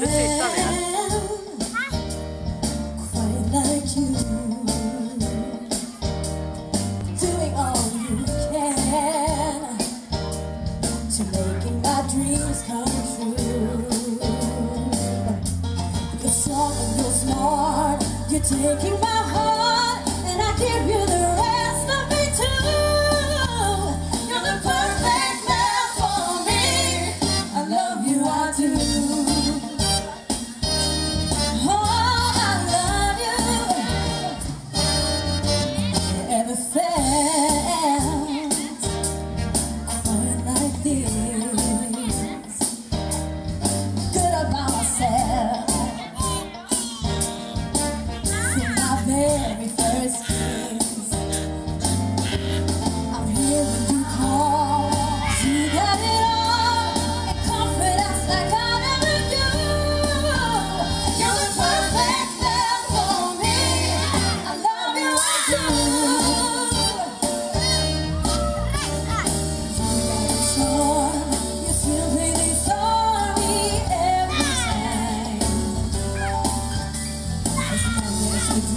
du sitta ner. Quite like you. Doing all you can to making my dreams come true. You're strong and you're smart. You're taking my heart, and I give you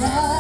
now.